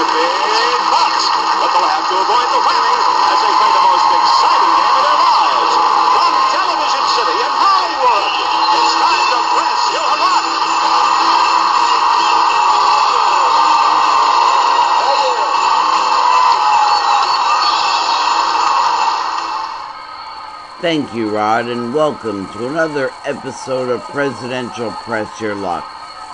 big bucks. But they'll have to avoid the whammy as they play the most exciting game of their lives. From Television City in Hollywood, it's time to press. Thank you, Rod, and welcome to another episode of Presidential Press Your Luck,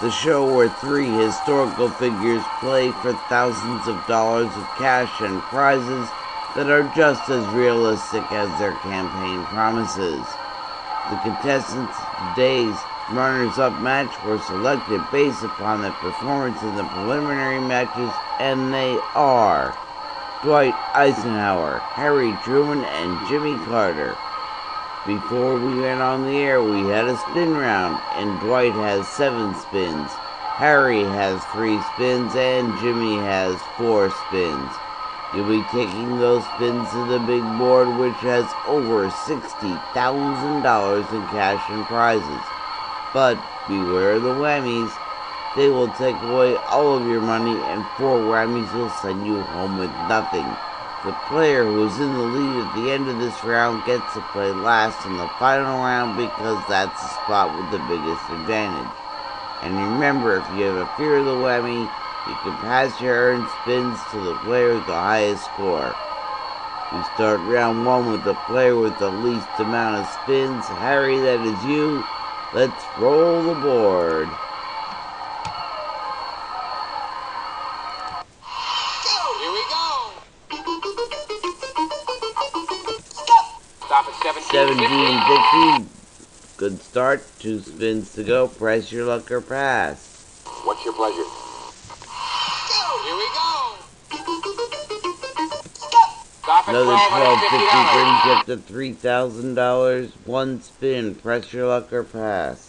the show where three historical figures play for thousands of dollars of cash and prizes that are just as realistic as their campaign promises. The contestants today's runners up match were selected based upon their performance in the preliminary matches, and they are Dwight Eisenhower, Harry Truman, and Jimmy Carter. Before we went on the air, we had a spin round, and Dwight has seven spins. Harry has three spins, and Jimmy has four spins. You'll be taking those spins to the big board, which has over $60,000 in cash and prizes. But beware of the whammies. They will take away all of your money, and four whammies will send you home with nothing. The player who is in the lead at the end of this round gets to play last in the final round because that's the spot with the biggest advantage. And remember, if you have a fear of the whammy, you can pass your earned spins to the player with the highest score. We start round one with the player with the least amount of spins. Harry, that is you. Let's roll the board. 1760. Good start. Two spins to go. Press your luck or pass. What's your pleasure? Go, here we go. Another 1250 brings up to $3,000. One spin. Press your luck or pass.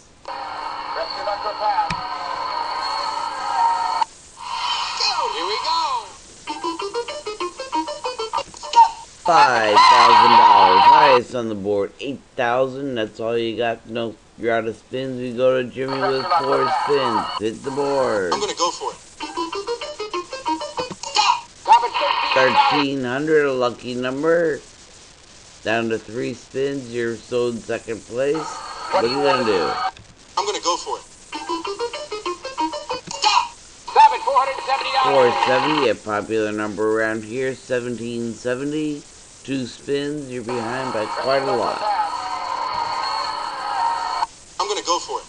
$5,000. Highest on the board. 8000 That's all you got. No, you're out of spins. We go to Jimmy with four spins. Hit the board. I'm gonna go for it. Stop at 13. 1300 a lucky number. Down to three spins. You're still in second place. What are you gonna do? I'm gonna go for it. Stop at $470. 470, a popular number around here. 1770. Two spins. You're behind by quite a lot. I'm gonna go for it.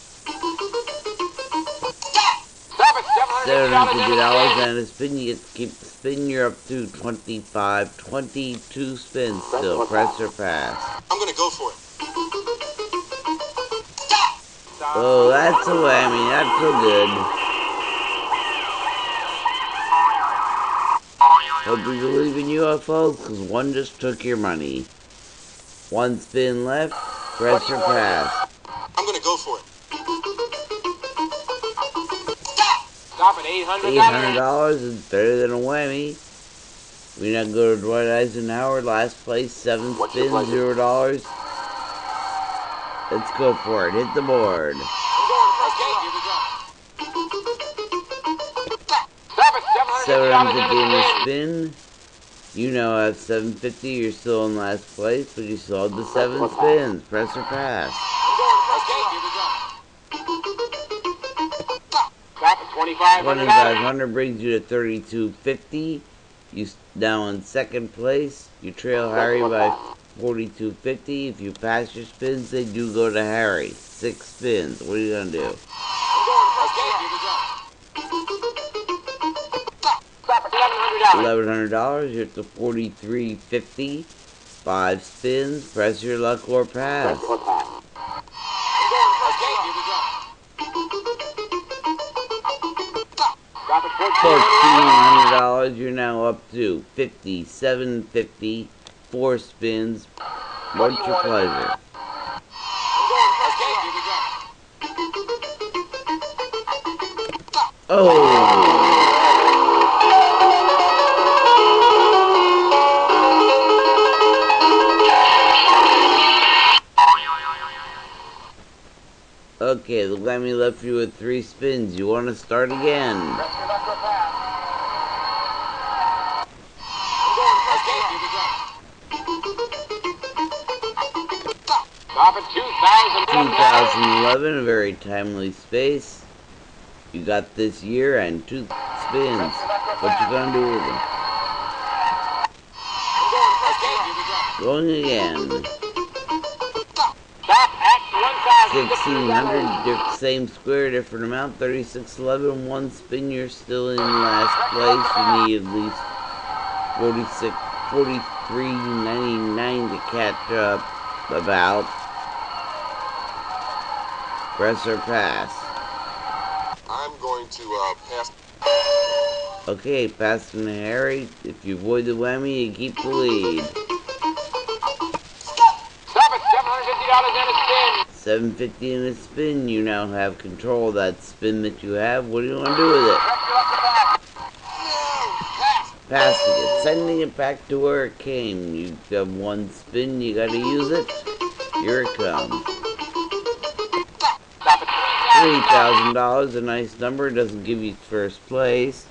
At $750 $750. and a spin. You get keep spin. You're up to 25, 22 spins still. Press or pass. I'm gonna go for it. Oh, that's a whammy. Not so good. Hope you believe in UFOs, because one just took your money. One spin left. Press or pass. I'm gonna go for it. Stop at $800. $800 is better than a whammy. We now go to Dwight Eisenhower, last place, seven What's your spins, pleasure? zero dollars. Let's go for it. Hit the board. $750. 750 in the spin. You now have 750. You're still in last place, but you still the seven spins. Press or pass. Okay, at $2,500. 2500 brings you to 3250. You s- now in second place. You trail Harry by 4250. If you pass your spins, they do go to Harry. Six spins. What are you gonna do? At $1,100. $1,100. You're at the 4350. Five spins. Press your luck or pass. Press or pass. Okay, here we go. Stop at Fourteen $1,400. You're now up to fifty-seven fifty. Four spins. What's your pleasure? Okay, here we go. Oh! Okay, the whammy left you with three spins. You want to start again? Two thousand eleven, a very timely space. You got this year and two spins. What you gonna do with them? Going again. Stop at 1,000. 1600, same square, different amount. 3611, one spin, you're still in last place. You need at least 46, 43.99 to catch up. About. Press or pass. I'm going to uh, pass. Okay, passing to Harry. If you avoid the whammy, you keep the lead. 750 in a spin, you now have control of that spin that you have. What do you want to do with it? Passing it, sending it back to where it came. You got one spin, you gotta use it. Here it comes. $3,000, a nice number, doesn't give you first place.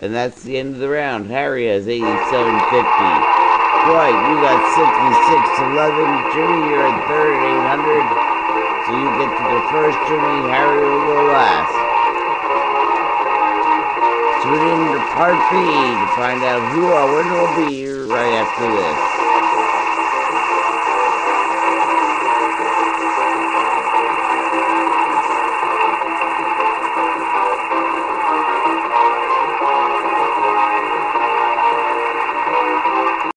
And that's the end of the round. Harry has 8750. Dwight, you got 6611. Jimmy, you're at third at 800. So you get to the first Jimmy, Harry will go last. Tune in to part B to find out who our winner will be right after this.